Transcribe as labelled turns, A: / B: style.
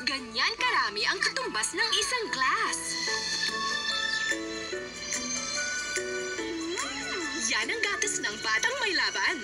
A: Ganyan karami ang katumbas ng isang glass. Hmm, yan ang gatas ng batang may laban.